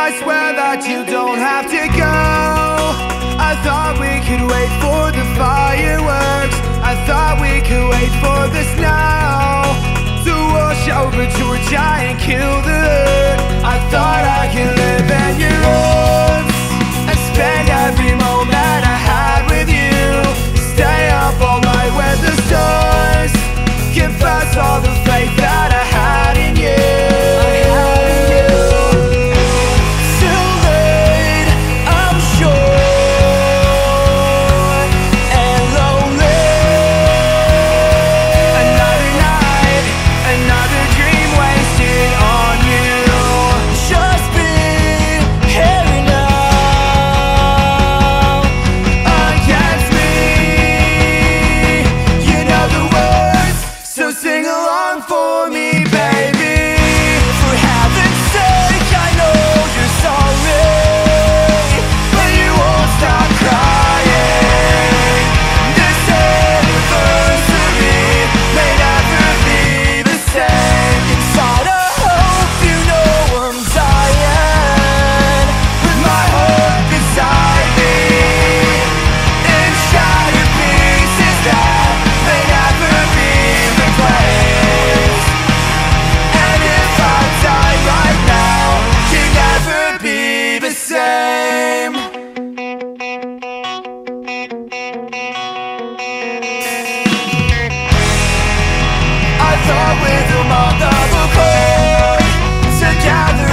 I swear that you don't have to go. I thought we could wait for the fireworks. I thought start with a mother of a Together